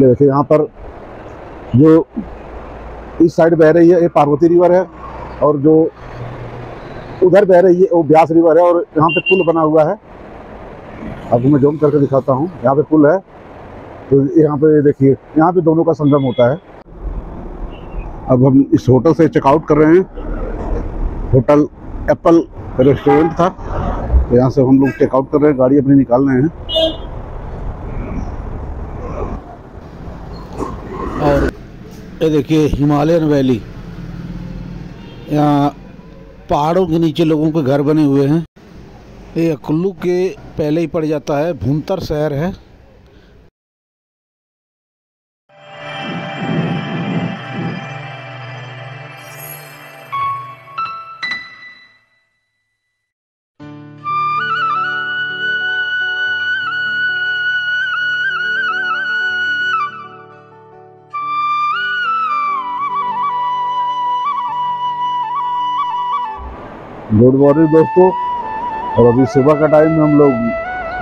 ये देखिए यहाँ पर जो इस साइड बह रही है, ये पार्वती रिवर है और जो उधर बह रही है, वो ब्यास रिवर है और यहाँ पे पुल बना हुआ है। अब मैं जूम करके दिखाता हूँ। यहाँ पे पुल है। तो यहाँ पे देखिए, यहाँ पे दोनों का संगम होता है। अब हम इस होटल से चेकआउट कर रहे हैं। होटल एप्पल रेस्टोरेंट था। तो यहाँ से हम लोग चेकआउट कर रहे हैं। गाड़ी अपनी निकाल रहे हैं और ये देखिए, हिमालयन वैली। यहाँ पहाड़ों के नीचे लोगों के घर बने हुए हैं। ये कुल्लू के पहले ही पड़ जाता है, भूंतर शहर है। गुड मॉर्निंग दोस्तों। और अभी सुबह का टाइम में हम लोग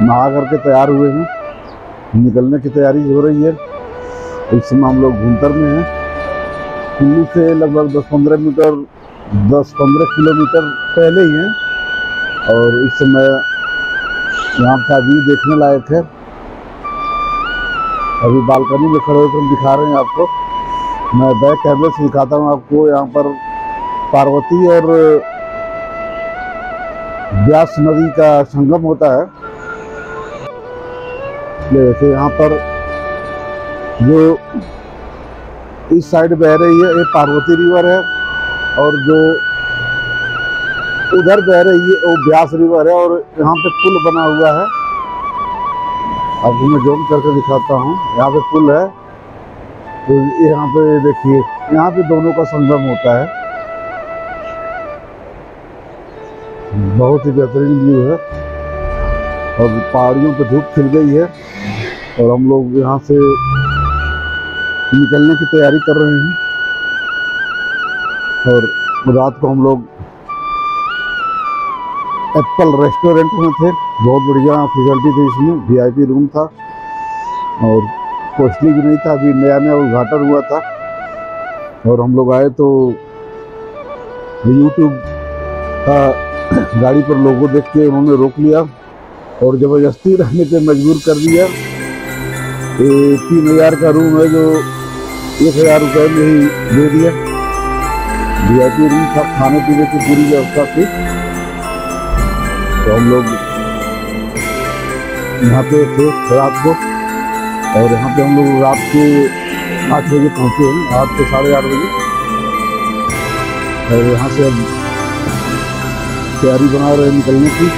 नहा करके तैयार हुए हैं। निकलने की तैयारी हो रही है। इस समय हम लोग भुंतर में हैं। कुल्लू से लगभग 10-15 मीटर 10-15 किलोमीटर पहले ही हैं। और इस समय यहाँ का व्यू देखने लायक है। अभी बालकनी में खड़े होकर दिखा रहे हैं आपको। मैं बैक कैमरे से दिखाता हूँ आपको यहाँ पर पार्वती और ब्यास नदी का संगम होता है। देखिए, यहाँ पर जो इस साइड बह रही है, ये पार्वती रिवर है और जो उधर बह रही है, वो ब्यास रिवर है और यहाँ पे पुल बना हुआ है। आपको मैं जूम करके दिखाता हूँ, यहाँ पे पुल है। तो यहाँ पे देखिए, यहाँ पे दोनों का संगम होता है। बहुत ही बेहतरीन व्यू है। और पहाड़ियों पे धूप खिल गई है और हम लोग यहाँ से निकलने की तैयारी कर रहे हैं। और रात को हम लोग एप्पल रेस्टोरेंट में थे। बहुत बढ़िया फैसिलिटी थी इसमें वीआईपी रूम था। और कॉस्टली भी नहीं था, अभी नया नया उद्घाटन हुआ था। और हम लोग आए तो यूट्यूब का गाड़ी पर लोगों देख के उन्होंने रोक लिया और ज़बरदस्ती रहने पे मजबूर कर दिया। ये तीन हज़ार का रूम है जो एक हज़ार रुपये में ही दे दिया। वी आई पी रूम था, खाने पीने की पूरी व्यवस्था थी। तो हम लोग यहाँ पे थे रात को और यहाँ पे हम लोग रात के आठ बजे पहुँचे हैं आठ से साढ़े आठ बजे। और यहाँ से अब तैयारी बना रहे निकलने की।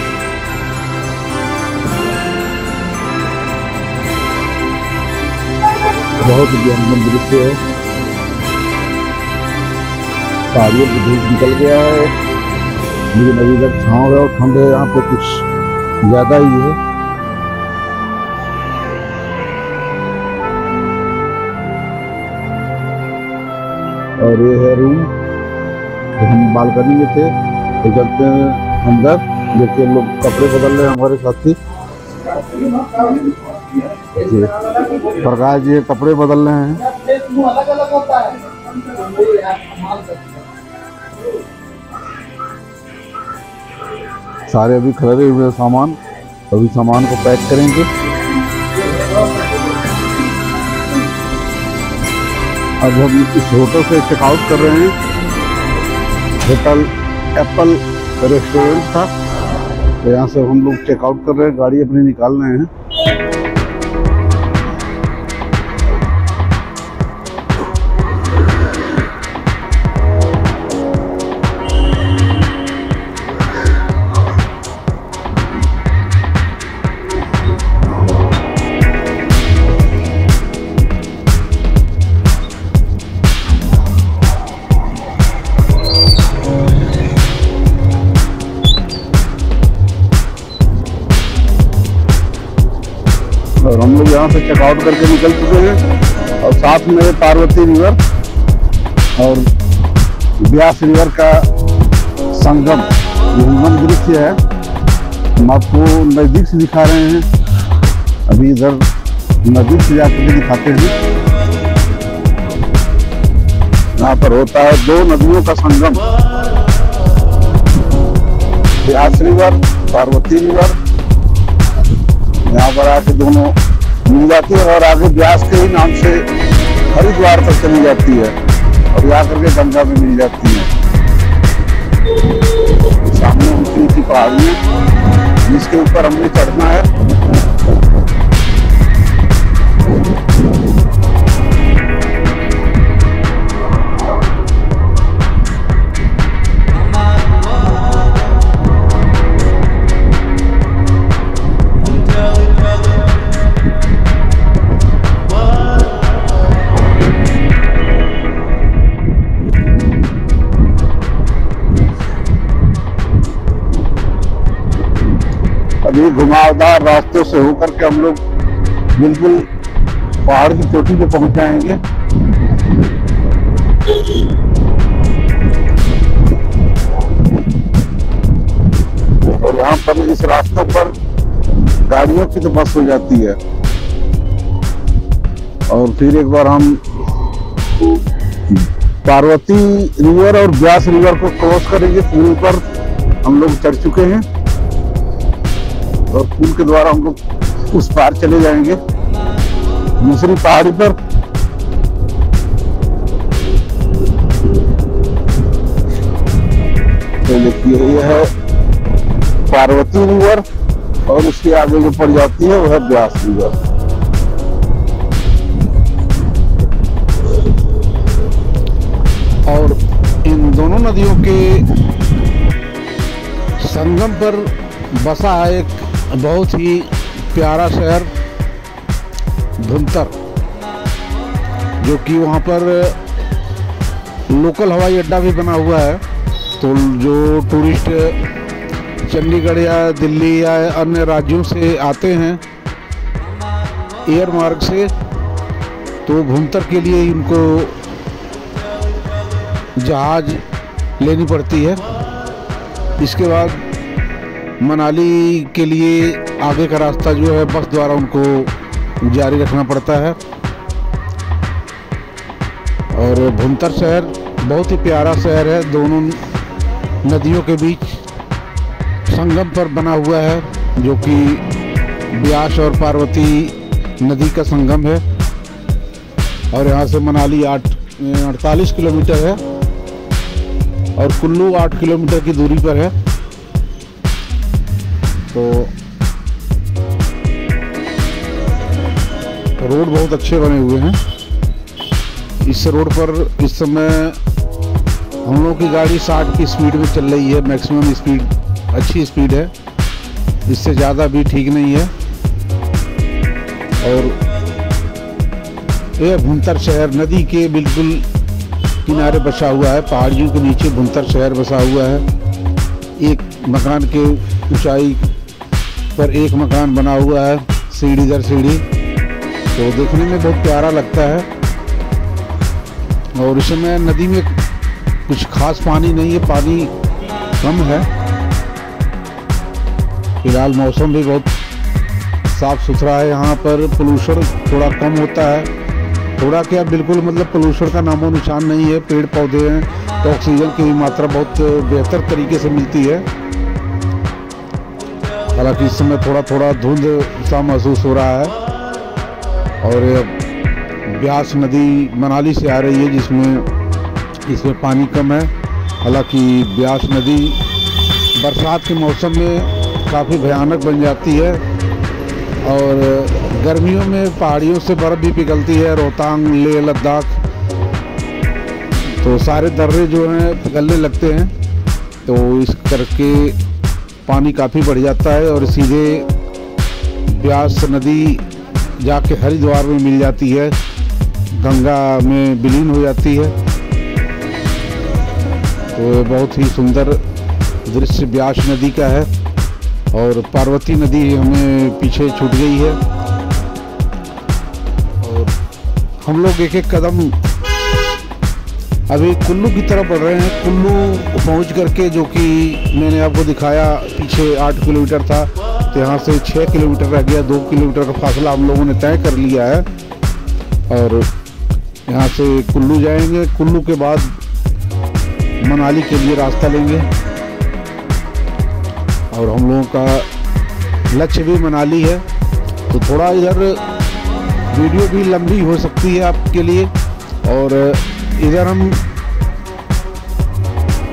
बहुत मनोरम दृश्य है। पहाड़ियों की धूप निकल गया है। लेकिन अभी तक छाँव है और ठंड है, यहाँ पे कुछ ज़्यादा ही है। और ये है रूम तो हम बालकनी में थे। तो चलते हैं अंदर देखिए लोग कपड़े बदल रहे हैं हमारे साथी। प्रकाश जी कपड़े बदल रहे हैं। सारे अभी खड़े हुए हैं सामान। अभी सामान को पैक करेंगे। अब हम इस होटल से चेकआउट कर रहे हैं। होटल एप्पल रेस्टोरेंट था। तो यहाँ से हम लोग चेकआउट कर रहे हैं। गाड़ी अपनी निकाल रहे हैं। चेकआउट करके निकल चुके हैं। और साथ में पार्वती रिवर और ब्यास रिवर का संगम हुमन दृश्य है। हम आपको नज़दीक से दिखा रहे हैं। अभी इधर नज़दीक से जाकर के दिखाते हैं। यहाँ पर होता है दो नदियों का संगम। ब्यास रिवर पार्वती रिवर यहाँ पर आके दोनों मिल जाती है और आगे ब्यास के ही नाम से हरिद्वार तक चली जाती है और यहाँ करके गंगा में मिल जाती है। सामने ऊँची ऊँची पहाड़ियाँ जिसके ऊपर हमने चढ़ना है। घुमावदार रास्तों से होकर के हम लोग बिल्कुल पहाड़ की चोटी पे पहुँच जाएँगे। और यहाँ पर इस रास्तों पर गाड़ियों की तो बस हो जाती है। और फिर एक बार हम पार्वती रिवर और ब्यास रिवर को क्रॉस करेंगे, पुल पर हम लोग चढ़ चुके हैं। और पुल के द्वारा हम लोग उस पार चले जाएँगे। दूसरी पहाड़ी पर। तो देखिए ये है पार्वती रिवर और उसके आगे जो पड़ जाती है, वह ब्यास रिवर। और इन दोनों नदियों के संगम पर बसा है एक बहुत ही प्यारा शहर भुंतर जो कि वहाँ पर लोकल हवाई अड्डा भी बना हुआ है। तो जो टूरिस्ट चंडीगढ़ या दिल्ली या अन्य राज्यों से आते हैं एयर मार्ग से तो भुंतर के लिए इनको जहाज़ लेनी पड़ती है। इसके बाद मनाली के लिए आगे का रास्ता जो है, बस द्वारा उनको जारी रखना पड़ता है। और भुंतर शहर बहुत ही प्यारा शहर है। दोनों नदियों के बीच संगम पर बना हुआ है, जो कि ब्यास और पार्वती नदी का संगम है। और यहाँ से मनाली आठ, अड़तालीस किलोमीटर है और कुल्लू आठ किलोमीटर की दूरी पर है। तो रोड बहुत अच्छे बने हुए हैं। इस रोड पर इस समय हम लोग की गाड़ी 60 की स्पीड में चल रही है। मैक्सिमम स्पीड, अच्छी स्पीड है। इससे ज़्यादा भी ठीक नहीं है। और यह भुंतर शहर, नदी के बिल्कुल किनारे बसा हुआ है। पहाड़ियों के नीचे भुंतर शहर बसा हुआ है। एक मकान के ऊंचाई पर एक मकान बना हुआ है, सीढ़ी दर सीढ़ी। तो देखने में बहुत प्यारा लगता है। और इस समय नदी में कुछ खास पानी नहीं है, पानी कम है। फ़िलहाल मौसम भी बहुत साफ़ सुथरा है, यहाँ पर पोल्यूशन थोड़ा कम होता है। थोड़ा क्या, बिल्कुल मतलब पोल्यूशन का नामो निशान नहीं है पेड़ पौधे हैं तो ऑक्सीजन की मात्रा बहुत बेहतर तरीके से मिलती है। हालाँकि इस समय थोड़ा थोड़ा धुंध सा महसूस हो रहा है। और ब्यास नदी मनाली से आ रही है, जिसमें इसमें पानी कम है। हालाँकि ब्यास नदी बरसात के मौसम में काफ़ी भयानक बन जाती है और गर्मियों में पहाड़ियों से बर्फ़ भी पिघलती है, रोहतांग, लेह, लद्दाख। तो सारे दर्रे जो हैं, पिघलने लगते हैं। तो इस करके पानी काफ़ी बढ़ जाता है और सीधे ब्यास नदी जाके हरिद्वार में मिल जाती है। गंगा में विलीन हो जाती है। तो बहुत ही सुंदर दृश्य ब्यास नदी का है और पार्वती नदी हमें पीछे छूट गई है। और हम लोग एक एक कदम अभी कुल्लू की तरफ़ बढ़ रहे हैं। कुल्लू पहुँच करके जो कि मैंने आपको दिखाया, पीछे आठ किलोमीटर था तो यहाँ से छः किलोमीटर रह गया। दो किलोमीटर का फासला हम लोगों ने तय कर लिया है। और यहाँ से कुल्लू जाएँगे। कुल्लू के बाद मनाली के लिए रास्ता लेंगे। और हम लोगों का लक्ष्य भी मनाली है। तो थोड़ा इधर वीडियो भी लंबी हो सकती है आपके लिए। और इधर हम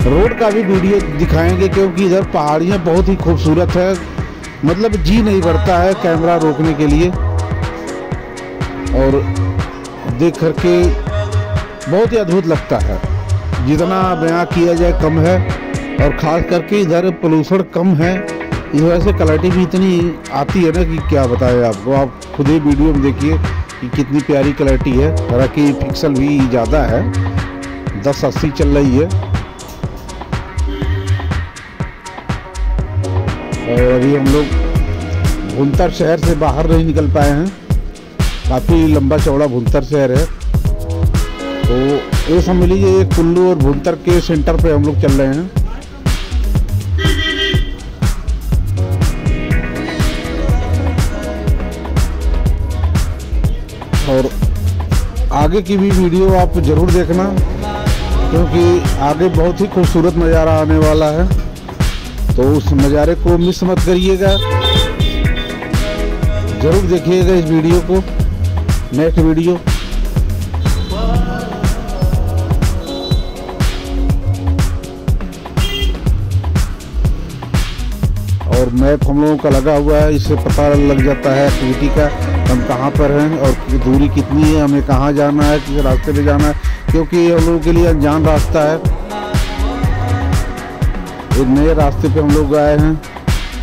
रोड का भी वीडियो दिखाएँगे क्योंकि इधर पहाड़ियाँ बहुत ही खूबसूरत है। मतलब जी नहीं भरता है कैमरा रोकने के लिए। और देख करके बहुत ही अद्भुत लगता है। जितना बयां किया जाए कम है और ख़ास करके इधर पोल्यूशन कम है। इस वजह से क्वालिटी भी इतनी आती है ना कि क्या बताएँ आपको आप खुद ही वीडियो में देखिए। कि कितनी प्यारी क्वालिटी है। हालाँकि पिक्सल भी ज़्यादा है। दस अस्सी चल रही है। और अभी हम लोग भुंतर शहर से बाहर नहीं निकल पाए हैं। काफ़ी लंबा चौड़ा भुंतर शहर है। तो ये समझ लीजिए कुल्लू और भुंतर के सेंटर पे हम लोग चल रहे हैं। और आगे की भी वीडियो आप ज़रूर देखना, क्योंकि आगे बहुत ही खूबसूरत नज़ारा आने वाला है। तो उस नज़ारे को मिस मत करिएगा। ज़रूर देखिएगा इस वीडियो को। Next video. और मैप हम लोगों का लगा हुआ है, इससे पता लग जाता है एक्टिविटी का। हम कहाँ पर हैं और दूरी कितनी है, हमें कहाँ जाना है, किस रास्ते पे जाना है, क्योंकि हम लोगों के लिए अनजान रास्ता है। एक नए रास्ते पे हम लोग आए हैं।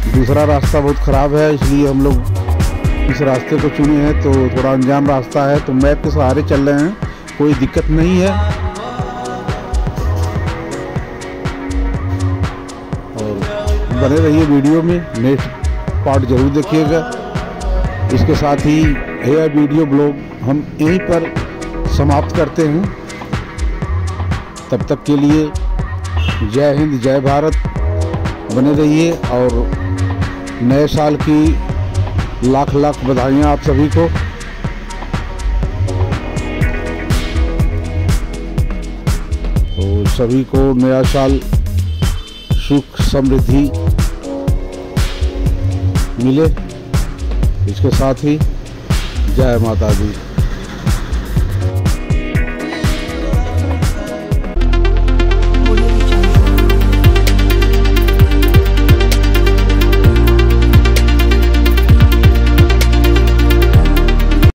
दूसरा रास्ता बहुत ख़राब है, इसलिए हम लोग इस रास्ते को चुने हैं तो थोड़ा अनजान रास्ता है। तो मैप के सहारे चल रहे हैं, कोई दिक्कत नहीं है। और बने रहिए वीडियो में, नेक्स्ट पार्ट ज़रूर देखिएगा। इसके साथ ही यह वीडियो ब्लॉग हम यहीं पर समाप्त करते हैं। तब तक के लिए जय हिंद, जय भारत। बने रहिए और नए साल की लाख लाख बधाइयाँ आप सभी को। तो सभी को नया साल सुख समृद्धि मिले। इसके साथ ही जय माता दी।